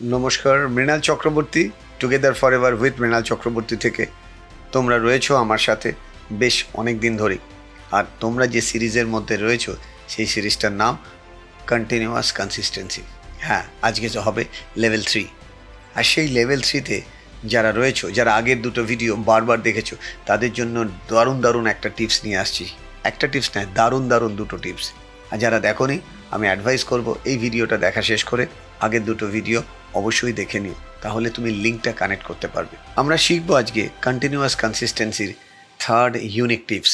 নমস্কার, Mrinal Chakraborty together for ever with Mrinal Chakraborty থেকে। তোমরা রয়েছো আমার সাথে বেশ অনেক দিন ধরেই। আর তোমরা যে সিরিজের মধ্যে রয়েছো, সেই সিরিজটার নাম কন্টিনিউয়াস কনসিস্টেন্সি হ্যাঁ আজকে যে হবে লেভেল থ্রি আর সেই লেভেল থ্রিতে যারা রয়েছো, যারা আগের দুটো ভিডিও বারবার দেখেছ, তাদের জন্য দারুণ দারুণ একটা টিপস নিয়ে আসছি। একটা টিপস নয়, দারুণ দারুণ দুটো টিপস আর যারা দেখোনি, আমি অ্যাডভাইস করব এই ভিডিওটা দেখা শেষ করে আগের দুটো ভিডিও অবশ্যই দেখে নিও, তাহলে তুমি লিঙ্কটা কানেক্ট করতে পারবে। আমরা শিখব আজকে কন্টিনিউয়াস কনসিস্টেন্সির থার্ড ইউনিক টিপস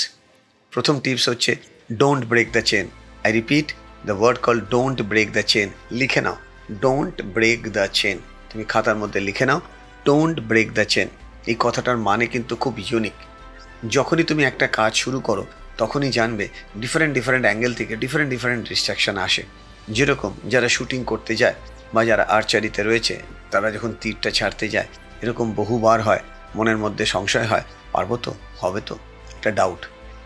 প্রথম টিপস হচ্ছে don't break the chain I repeat the word call don't break the chain লিখে নাও ডোন্ট ব্রেক দ্য চেন তুমি খাতার মধ্যে লিখে নাও ডোন্ট ব্রেক দ্য চেন এই কথাটার মানে কিন্তু খুব ইউনিক যখনই তুমি একটা কাজ শুরু করো, তখনই জানবে ডিফারেন্ট ডিফারেন্ট অ্যাঙ্গেল থেকে ডিফারেন্ট ডিফারেন্ট ডিস্ট্রাকশন আসে। যেরকম যারা শুটিং করতে যায় বা যারা আর্চারিতে রয়েছে, তারা যখন তীরটা ছাড়তে যায়, এরকম বহুবার হয়, মনের মধ্যে সংশয় হয়, পারব তো, হবে তো, একটা ডাউট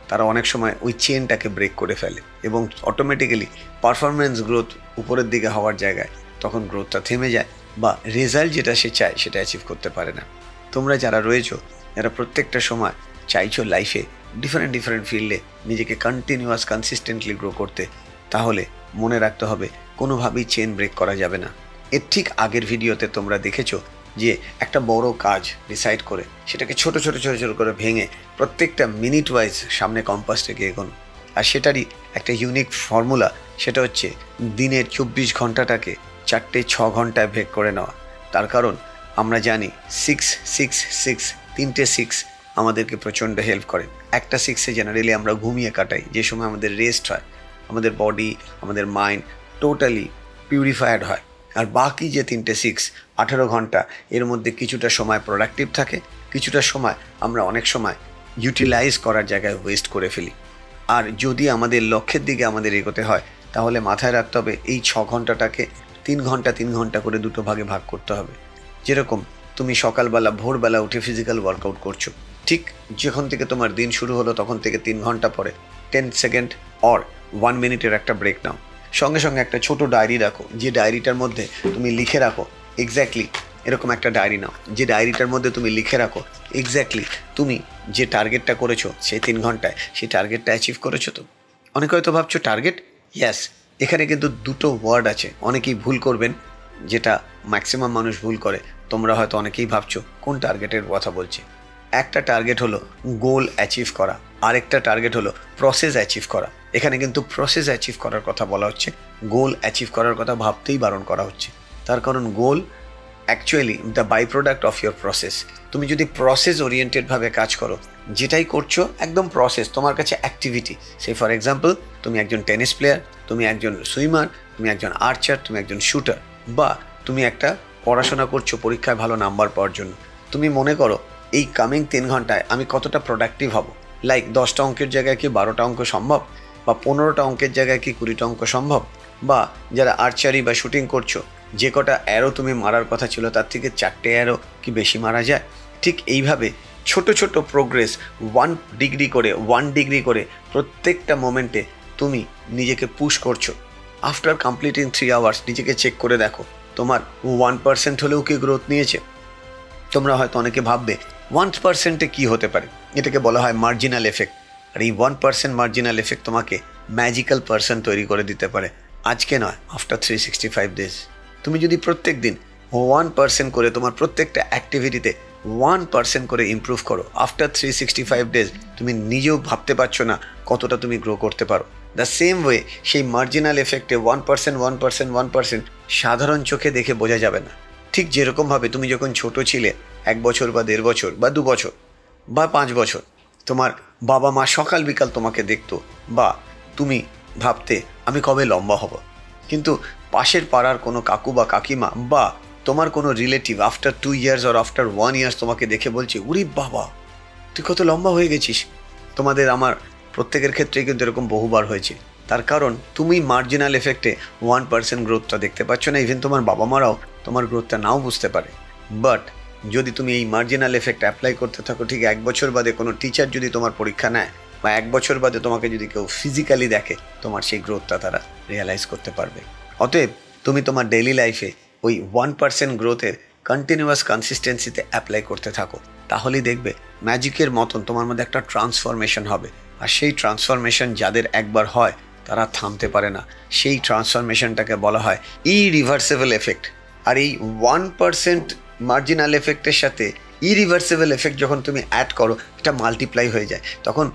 তারা অনেক সময় ওই চেনটাকে ব্রেক করে ফেলে এবং অটোমেটিক্যালি পারফরমেন্স গ্রোথ উপরের দিকে হওয়ার জায়গায় তখন গ্রোথটা থেমে যায় বা রেজাল্ট যেটা সে চায়, সেটা অ্যাচিভ করতে পারে না। তোমরা যারা রয়েছো, যারা প্রত্যেকটা সময় চাইছো লাইফে ডিফারেন্ট ডিফারেন্ট ফিল্ডে নিজেকে কন্টিনিউয়াস কনসিস্টেন্টলি গ্রো করতে, তাহলে মনে রাখতে হবে কোনোভাবেই চেন ব্রেক করা যাবে না। এর ঠিক আগের ভিডিওতে তোমরা দেখেছ যে একটা বড় কাজ ডিসাইড করে সেটাকে ছোট ছোট ছোট ছোট করে ভেঙে প্রত্যেকটা মিনিট ওয়াইজ সামনে কম্পাসটাকে এগোনো। আর সেটারই একটা ইউনিক ফর্মুলা সেটা হচ্ছে দিনের চব্বিশ ঘন্টাটাকে চারটে, ছ ঘন্টায় ভেগ করে নেওয়া। তার কারণ আমরা জানি সিক্স সিক্স সিক্স তিনটে সিক্স আমাদেরকে প্রচণ্ড হেল্প করে। একটা সিক্সে জেনারেলি আমরা ঘুমিয়ে কাটাই, যে সময় আমাদের রেস্ট হয়, আমাদের বডি আমাদের মাইন্ড টোটালি পিউরিফায়ার্ড হয়। আর বাকি যে তিনটে সিক্স আঠেরো ঘণ্টা, এর মধ্যে কিছুটা সময় প্রোডাক্টিভ থাকে, কিছুটা সময় আমরা অনেক সময় ইউটিলাইজ করার জায়গায় ওয়েস্ট করে ফেলি। আর যদি আমাদের লক্ষ্যের দিকে আমাদের এগোতে হয়, তাহলে মাথায় রাখতে হবে এই ছ ঘন্টাটাকে তিন ঘণ্টা তিন ঘণ্টা করে দুটো ভাগে ভাগ করতে হবে। যেরকম তুমি সকালবেলা, ভোরবেলা উঠে ফিজিক্যাল ওয়ার্কআউট করছ, ঠিক যখন থেকে তোমার দিন শুরু হলো তখন থেকে তিন ঘণ্টা পরে টেন সেকেন্ড অর ওয়ান মিনিটের একটা ব্রেক নাও। সঙ্গে সঙ্গে একটা ছোট ডায়েরি রাখো। যে ডায়েরিটার মধ্যে তুমি লিখে রাখো এক্স্যাক্টলি এরকম একটা ডায়েরি নাও। যে ডায়েরিটার মধ্যে তুমি লিখে রাখো এক্স্যাক্টলি তুমি যে টার্গেটটা করেছ সেই তিন ঘন্টায়, সেই টার্গেটটা অ্যাচিভ করেছ তো? অনেকে হয়তো ভাবছ টার্গেট ইয়াস এখানে কিন্তু দুটো ওয়ার্ড আছে। অনেকেই ভুল করবেন, যেটা ম্যাক্সিমাম মানুষ ভুল করে। তোমরা হয়তো অনেকেই ভাবছ, কোন টার্গেটের কথা বলছি? একটা টার্গেট হলো গোল অ্যাচিভ করা, আরেকটা টার্গেট হলো প্রসেস অ্যাচিভ করা। এখানে কিন্তু প্রসেস অ্যাচিভ করার কথা বলা হচ্ছে গোল অ্যাচিভ করার কথা ভাবতেই বারণ করা হচ্ছে। তার কারণ goal actually the by product of your process তুমি যদি প্রসেস ওরিয়েন্টেডভাবে কাজ করো, যেটাই করছ, একদম প্রসেস তোমার কাছে অ্যাক্টিভিটি সে ফর এক্সাম্পল তুমি একজন টেনিস প্লেয়ার তুমি একজন সুইমার তুমি একজন আর্চার তুমি একজন শুটার বা তুমি একটা পড়াশোনা করছ, পরীক্ষায় ভালো নাম্বার পাওয়ার জন্য। তুমি মনে করো, এই কামিং তিন ঘন্টায় আমি কতটা প্রোডাক্টিভ হব? লাইক দশটা অঙ্কের জায়গায় কি বারোটা অঙ্ক সম্ভব? বা পনেরোটা অঙ্কের জায়গায় কি কুড়িটা অঙ্ক সম্ভব? বা যারা আর্চারি বা শুটিং করছ, যে কটা অ্যারো তুমি মারার কথা ছিল, তার থেকে চারটে অ্যারো কি বেশি মারা যায়? ঠিক এইভাবে ছোট ছোট প্রোগ্রেস ওয়ান ডিগ্রি করে ওয়ান ডিগ্রি করে প্রত্যেকটা মোমেন্টে তুমি নিজেকে পুশ করছ। আফটার কমপ্লিটিং থ্রি আওয়ার্স নিজেকে চেক করে দেখো, তোমার ওয়ান পার্সেন্ট হলেও কি গ্রোথ নিয়েছে? তোমরা হয়তো অনেকে ভাববে ওয়ান পার্সেন্টে কী হতে পারে? এটাকে বলা হয় মার্জিনাল এফেক্ট আর এই ওয়ান পার্সেন্ট মার্জিনাল এফেক্ট তোমাকে ম্যাজিক্যাল পার্সেন্ট তৈরি করে দিতে পারে। আজকে নয় after three sixty five days তুমি যদি প্রত্যেক দিন ওয়ান পার্সেন্ট করে তোমার প্রত্যেকটা অ্যাক্টিভিটিতে ওয়ান পার্সেন্ট করে ইম্প্রুভ করো after three sixty five days তুমি নিজেও ভাবতে পারছ না কতটা তুমি গ্রো করতে পারো। দ্য সেম ওয়ে সেই marginal এফেক্টে one percent one percent one percent সাধারণ চোখে দেখে বোঝা যাবে না। ঠিক যেরকমভাবে তুমি যখন ছোট ছিলে, এক বছর বা দেড় বছর বা দু বছর বা পাঁচ বছর তোমার বাবা মা সকাল বিকাল তোমাকে দেখতো, বা তুমি ভাবতে, আমি কবে লম্বা হব। কিন্তু পাশের পাড়ার কোনো কাকু বা কাকিমা, বা তোমার কোনো রিলেটিভ আফটার টু ইয়ার্স আর আফটার ওয়ান ইয়ার্স তোমাকে দেখে বলছে, উরি বাবা, তুই কত লম্বা হয়ে গেছিস। তোমাদের আমার প্রত্যেকের ক্ষেত্রেই কিন্তু এরকম বহুবার হয়েছে। তার কারণ, তুমি মার্জিনাল এফেক্টে ওয়ান পার্সেন্ট গ্রোথটা দেখতে পাচ্ছ না ইভেন তোমার বাবা মারাও তোমার গ্রোথটা নাও বুঝতে পারে। বাট যদি তুমি এই মার্জিনাল এফেক্ট অ্যাপ্লাই করতে থাকো, ঠিক এক বছর বাদে কোনো টিচার যদি তোমার পরীক্ষা নেয়, বা এক বছর বাদে তোমাকে যদি কেউ ফিজিক্যালি দেখে, তোমার সেই গ্রোথটা তারা রিয়ালাইজ করতে পারবে। অতএব তুমি তোমার ডেইলি লাইফে ওই ওয়ান পার্সেন্ট গ্রোথের কন্টিনিউয়াস কনসিস্টেন্সিতে অ্যাপ্লাই করতে থাকো। তাহলেই দেখবে ম্যাজিকের মতন তোমার মধ্যে একটা ট্রান্সফরমেশন হবে। আর সেই ট্রান্সফরমেশন যাদের একবার হয়, তারা থামতে পারে না। সেই ট্রান্সফরমেশনটাকে বলা হয় ই রিভার্সেবল এফেক্ট আর এই ওয়ান পার্সেন্ট মার্জিনাল এফেক্টের সাথে ইরিভার্সেবল এফেক্ট যখন তুমি অ্যাড করো, এটা মাল্টিপ্লাই হয়ে যায়। তখন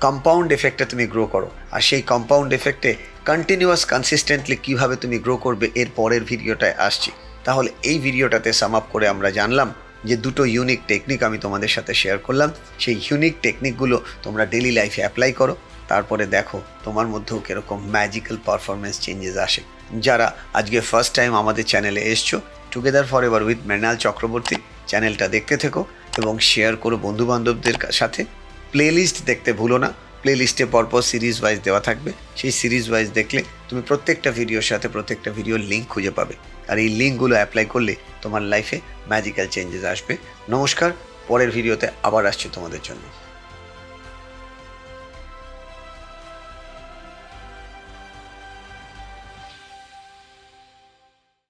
কম্পাউন্ড এফেক্টে তুমি গ্রো করো। আর সেই কম্পাউন্ড এফেক্টে কন্টিনিউয়াস কনসিস্টেন্টলি কীভাবে তুমি গ্রো করবে, এর পরের ভিডিওটায় আসছি। তাহলে এই ভিডিওটাতে সাম আপ করে আমরা জানলাম যে দুটো ইউনিক টেকনিক আমি তোমাদের সাথে শেয়ার করলাম। সেই ইউনিক টেকনিকগুলো তোমরা ডেলি লাইফে অ্যাপ্লাই করো। তারপরে দেখো তোমার মধ্যেও কীরকম ম্যাজিক্যাল পারফরমেন্স চেঞ্জেস আসে। যারা আজকে ফার্স্ট টাইম আমাদের চ্যানেলে এসছো together for ever with Mrinal Chakraborty চ্যানেলটা দেখতে থেকো এবং শেয়ার করো বন্ধুবান্ধবদের সাথে। প্লেলিস্ট দেখতে ভুলো না। প্লেলিস্টে পরপর সিরিজ ওয়াইজ দেওয়া থাকবে। সেই সিরিজ ওয়াইজ দেখলে তুমি প্রত্যেকটা ভিডিওর সাথে প্রত্যেকটা ভিডিওর লিঙ্ক খুঁজে পাবে। আর এই লিঙ্কগুলো অ্যাপ্লাই করলে তোমার লাইফে ম্যাজিক্যাল চেঞ্জেস আসবে। নমস্কার। পরের ভিডিওতে আবার আসছি তোমাদের জন্য।